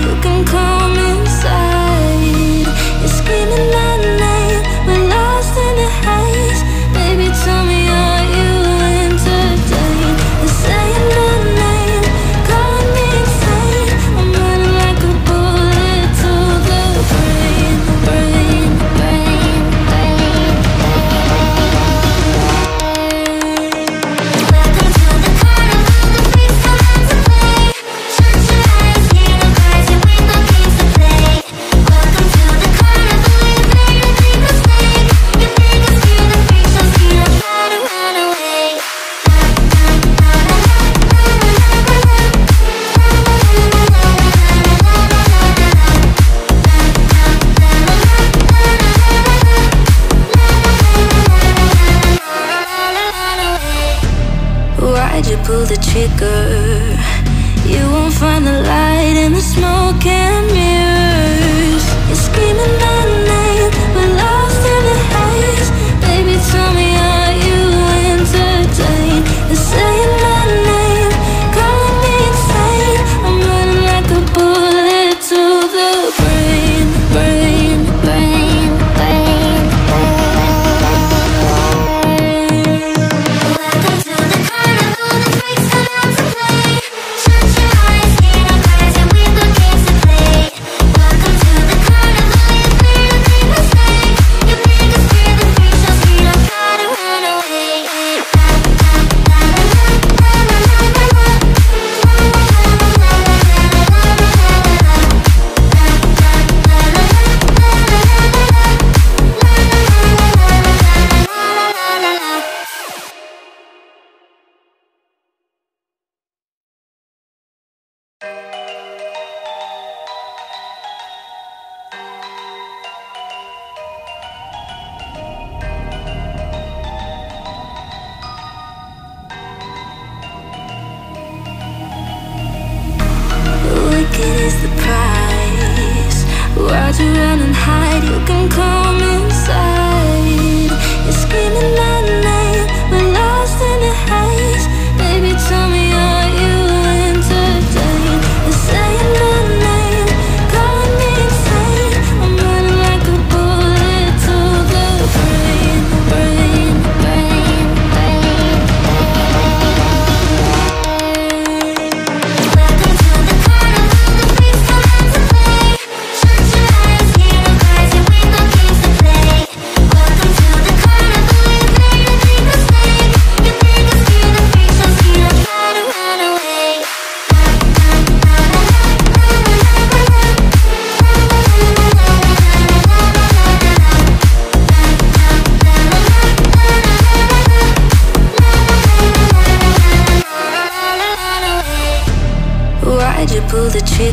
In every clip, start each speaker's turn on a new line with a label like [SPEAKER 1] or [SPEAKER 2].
[SPEAKER 1] You can is the price Why'd you run and hide? You can come inside You're screaming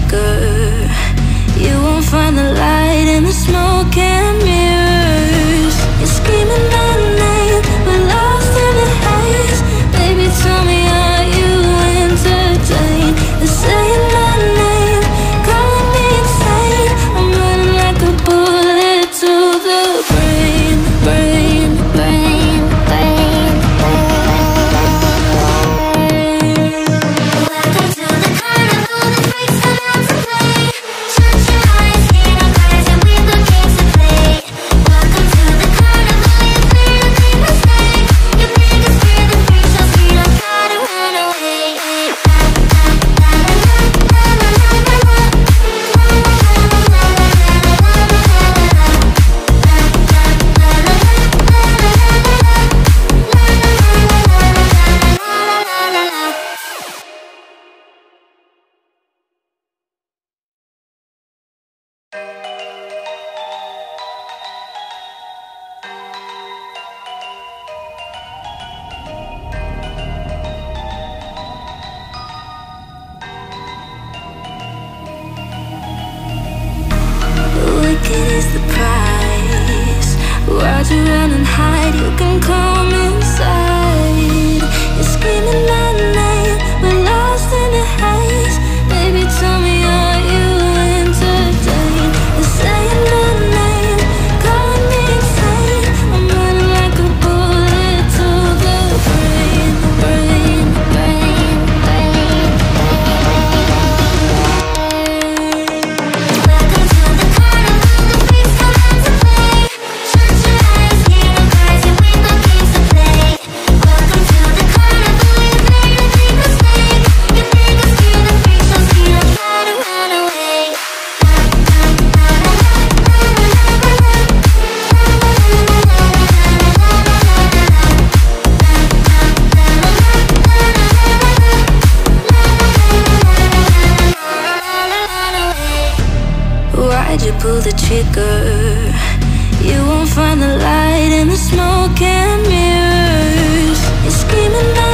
[SPEAKER 1] You won't find the light in the smoke and mirrors. You're screaming out. run and hide, you can come pull the trigger. You won't find the light in the smoke and mirrors. You're screaming.